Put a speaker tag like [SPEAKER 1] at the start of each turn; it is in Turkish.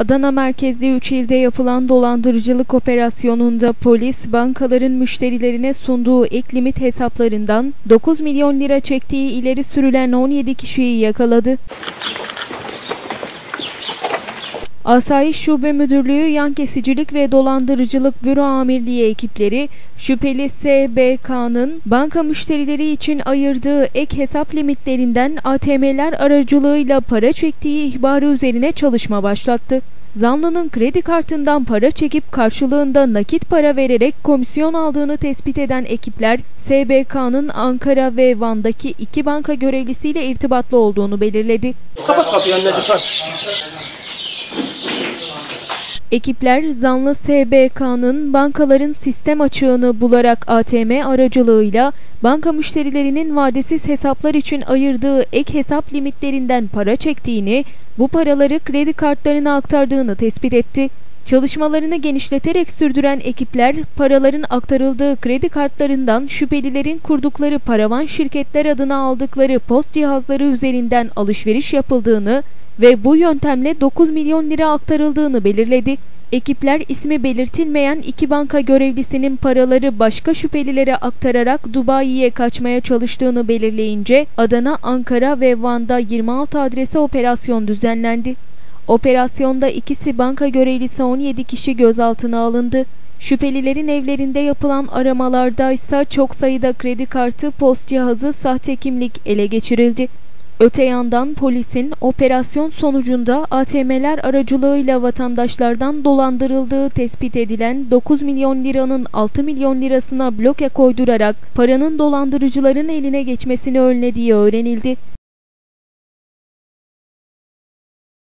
[SPEAKER 1] Adana merkezli 3 ilde yapılan dolandırıcılık operasyonunda polis bankaların müşterilerine sunduğu ek limit hesaplarından 9 milyon lira çektiği ileri sürülen 17 kişiyi yakaladı. Asayiş Şube Müdürlüğü Yan Kesicilik ve Dolandırıcılık Büro Amirliği ekipleri şüpheli SBK'nın banka müşterileri için ayırdığı ek hesap limitlerinden ATM'ler aracılığıyla para çektiği ihbarı üzerine çalışma başlattı. Zanlının kredi kartından para çekip karşılığında nakit para vererek komisyon aldığını tespit eden ekipler SBK'nın Ankara ve Van'daki iki banka görevlisiyle irtibatlı olduğunu belirledi.
[SPEAKER 2] Kapat kapıyı ha.
[SPEAKER 1] Ekipler zanlı SBK'nın bankaların sistem açığını bularak ATM aracılığıyla banka müşterilerinin vadesiz hesaplar için ayırdığı ek hesap limitlerinden para çektiğini, bu paraları kredi kartlarına aktardığını tespit etti. Çalışmalarını genişleterek sürdüren ekipler paraların aktarıldığı kredi kartlarından şüphelilerin kurdukları paravan şirketler adına aldıkları post cihazları üzerinden alışveriş yapıldığını ve bu yöntemle 9 milyon lira aktarıldığını belirledi. Ekipler ismi belirtilmeyen iki banka görevlisinin paraları başka şüphelilere aktararak Dubai'ye kaçmaya çalıştığını belirleyince Adana, Ankara ve Van'da 26 adrese operasyon düzenlendi. Operasyonda ikisi banka görevlisi 17 kişi gözaltına alındı. Şüphelilerin evlerinde yapılan aramalarda ise çok sayıda kredi kartı, post cihazı, sahte kimlik ele geçirildi. Öte yandan polisin operasyon sonucunda ATM'ler aracılığıyla vatandaşlardan dolandırıldığı tespit edilen 9 milyon liranın 6 milyon lirasına bloke koydurarak paranın dolandırıcıların eline geçmesini önlediği öğrenildi.